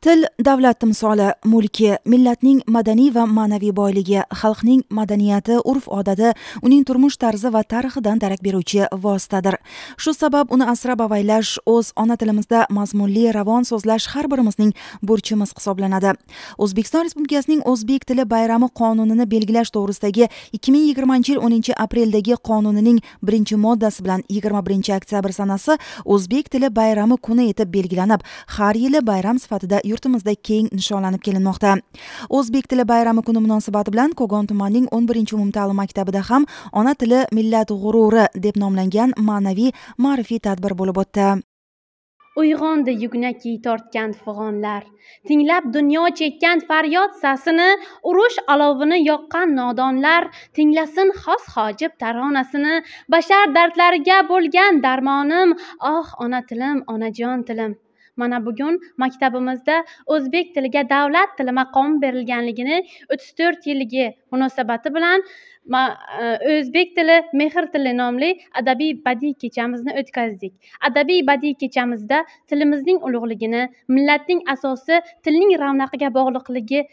til davlat timsoli mulki millatning madaniy va ma'naviy boyligi xalqning madaniyati urf odati uning turmush tarzi va tarixidan darak beruvchi vositadir. Shu sabab uni asrab avaylash o'z ona tilimizda mazmunli ravon so'zlash har birimizning burchimiz hisoblanadi. O'zbekiston respublikasining o'zbek tili bayrami qonunini belgilash to'g'risidagi ikki ming yigirmanchi yil o'ninchi apreldagi qonunining birinchi moddasi bilan yigirma birinchi oktyabr sanasi o'zbek tili bayrami kuni etib belgilanib har yili bayram sifatida yurtimizda keng nishonlanib kelinmoqda. O'zbek tili bayrami kuni munosabati bilan ko'gon tumanining o'n birinchi umumta'lim maktabida ham ona tili millat g'ururi deb nomlangan ma'naviy ma'rifiy tadbir bo'lib o'tdi. Uyg'ondi yugnaki tortgan fig'onlar. Tinglab dunyo chekkan faryod sasini urush olovini yoqqan nodonlar tinglasin xos hojib taronasini bashar dardlariga bo'lgan darmonim oh ona tilim onajon tilim. Mana bugun maktabimizda o'zbek tiliga davlat tili maqomi berilganligini o'ttiz to'rt yilligi munosabati bilan e, o'zbek tili mehr tili nomli adabiy badiiy kechamizni o'tkazdik. Adabiy badiiy kechamizda tilimizning ulug'ligini millatning asosi tilning ravnaqiga bog'liqligi e,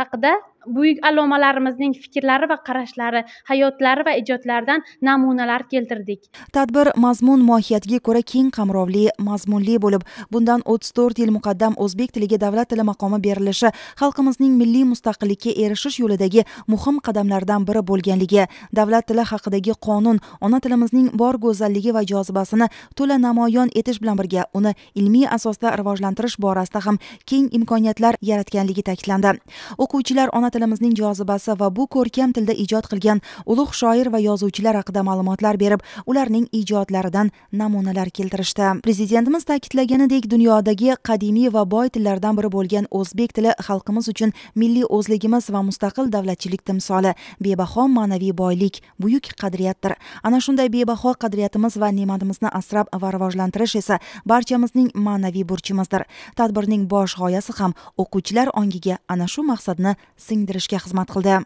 haqida buyuk allomalarimizning fikrlari va qarashlari hayotlari va ijodlaridan namunalar keltirdik. Tadbir mazmun mohiyatiga ko'ra keng qamrovli mazmunli bo'lib bundan o'ttiz to'rt yil muqaddam o'zbek tiliga davlat tili maqomi berilishi xalqimizning milliy mustaqillikka erishish yo'lidagi muhim qadamlardan biri bo'lganligi davlat tili haqidagi qonun ona tilimizning bor go'zalligi va jozibasini to'la namoyon etish bilan birga uni ilmiy asosda rivojlantirish borasida ham keng imkoniyatlar yaratganligi ta'kidlandi. O'quvchilar ona tilimizning jozibasi va bu ko'rkam tilda ijod qilgan ulug' shoir va yozuvchilar haqida ma'lumotlar berib ularning ijodlaridan namunalar keltirishdi. Prezidentimiz ta'kidlaganidek dunyodagi qadimiy va boy tillardan biri bo'lgan o'zbek tili xalqimiz uchun milliy o'zligimiz va mustaqil davlatchilik timsoli bebaho ma'naviy boylik buyuk qadriyatdir. Ana shunday bebaho qadriyatimiz va ne'matimizni asrab va rivojlantirish esa barchamizning ma'naviy burchimizdir. Tadbirning bosh g'oyasi ham o'quvchilar ongiga ana shu maqsadni singdirishga xizmat qildi.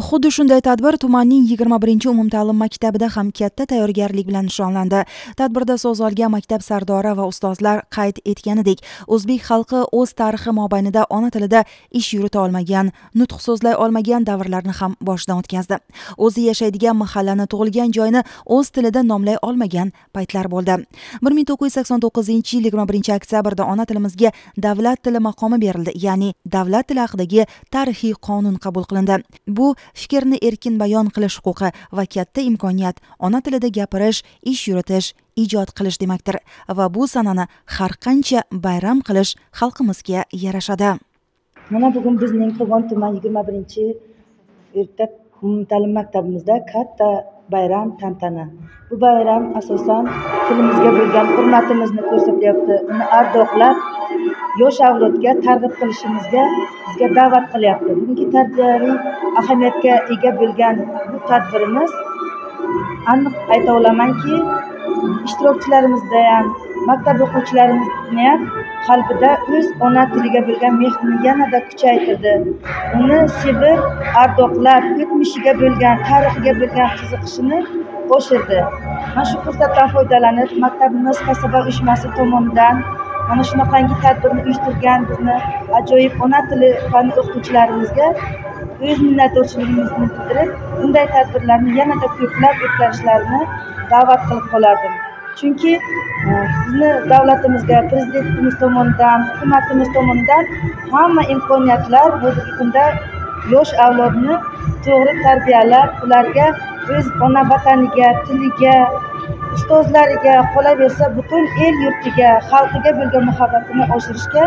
Xuddi shunday tadbir tumanning yigirma birinchi umumta'lim maktabida ham katta tayyorgarlik bilan nishonlandi. Tadbirda so'z olgan maktab sardori va ustozlar qayd etganidek o'zbek xalqi o'z tarixi mobaynida ona tilida ish yurita olmagan nutq so'zlay olmagan davrlarni ham boshidan o'tkazdi. O'zi yashaydigan mahallani tug'ilgan joyni o'z tilida nomlay olmagan paytlar bo'ldi. bir ming to'qqiz yuz sakson to'qqizinchi yil yigirma birinchi oktyabrda ona tilimizga davlat tili maqomi berildi ya'ni davlat tili haqidagi tarixiy qonun qabul qilindi. bu bu fikrni erkin bayon qilish huquqi va katta imkoniyat ona tilida gapirish ish yuritish ijod qilish demakdir va bu sanani har qancha bayram qilish xalqimizga yarashadi. Mana bugun bizning qo'qon tuman yigirma birinchi erta ta'lim maktabimizda katta bayram tantana. Bu bayram asosan tilimizga bo'lgan hurmatimizni ko'rsatyapti. Uni ardoqlab yosh avlodga targ'ib qilishimizga bizga da'vat qilyapti. Bugungi tarbiyaviy ahamiyatga ega bo'lgan bu tadbirimiz aniq ayta olamanki ishtirokchilarimizda ham maktab o'quvchilarimizni ham qalbida o'z ona tiliga bo'lgan mehrini yanada kuchaytirdi. Uni sevib ardoqlab o'tmishiga bo'lgan tarixiga bo'lgan qiziqishini oshirdi. Mana shu fursatdan foydalanib maktabimiz kasaba uyushmasi tomonidan mana shunaqangi tadbirni uyushtirgan bizni ajoyib ona tili fani o'qituvchilarimizga o'z minnatdorchiligimizni bildirib bunday tadbirlarni yanada ko'plab o'tkazishlarini da'vat qilib qolardim. Chunki e, bizni davlatimizga prezidentimiz tomonidan hukumatimiz tomonidan hamma imkoniyatlar hozirgi kunda yosh avlodni to'g'ri tarbiyalab ularga o'z ona vataniga tiliga ustozlariga qolaversa butun el yurtiga xalqiga bo'lgan muhabbatini oshirishga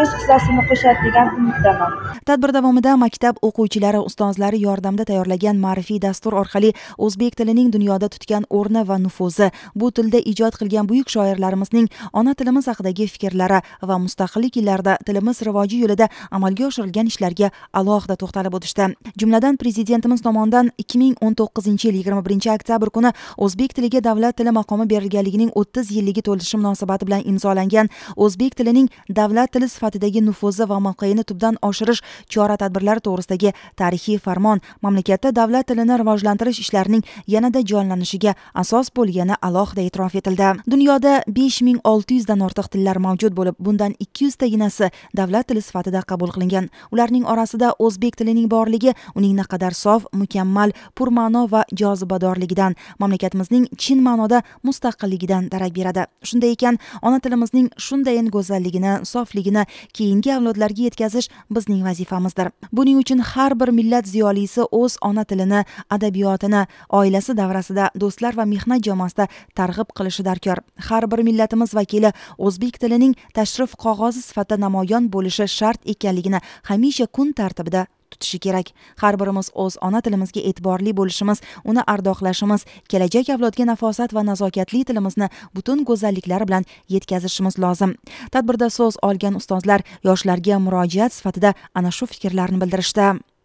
o'z hissasini qo'shadi degan umiddaman. Tadbir davomida maktab o'quvchilari ustozlari yordamida tayyorlagan ma'rifiy dastur orqali o'zbek tilining dunyoda tutgan o'rni va nufuzi bu tilda ijod qilgan buyuk shoirlarimizning ona tilimiz haqidagi fikrlari va mustaqillik yillarida tilimiz rivoji yo'lida amalga oshirilgan ishlarga alohida to'xtalib o'tishdi. Jumladan prezidentimiz tomonidan ikki ming o'n to'qqizinchi yil yigirma birinchi oktyabr kuni o'zbek tiliga davlat tili maqomi berilganligining o'ttiz yilligi to'lishi munosabati bilan imzolangan o'zbek tilining davlat tili vakili sifatidagi nufuzi va mavqeini tubdan oshirish chora tadbirlari to'g'risidagi tarixiy farmon mamlakatda davlat tilini rivojlantirish ishlarining yanada jonlanishiga asos bo'lgani alohida e'tirof etildi. Dunyoda besh ming olti yuzdan ortiq tillar mavjud bo'lib bundan ikki yuztaginasi davlat tili sifatida qabul qilingan. Ularning orasida o'zbek tilining borligi uning naqadar sof mukammal purma'no va jozibadorligidan mamlakatimizning chin ma'noda mustaqilligidan darak beradi. Shunday ekan ona tilimizning shundayin go'zalligini sofligini keyingi avlodlarga yetkazish bizning vazifamizdir. Buning uchun har bir millat ziyolisi o'z ona tilini adabiyotini oilasi davrasida do'stlar va mehnat jamoasida targ'ib qilishi darkor. Har bir millatimiz vakili o'zbek tilining tashrif qog'ozi sifatida namoyon bo'lishi shart ekanligini hamisha kun tartibida tutishi kerak. Har birimiz o'z ona tilimizga e'tiborli bo'lishimiz uni ardoqlashimiz kelajak avlodga nafosat va nazokatli tilimizni butun go'zalliklari bilan yetkazishimiz lozim. Tadbirda so'z olgan ustozlar yoshlarga murojaat sifatida ana shu fikrlarni bildirishdi.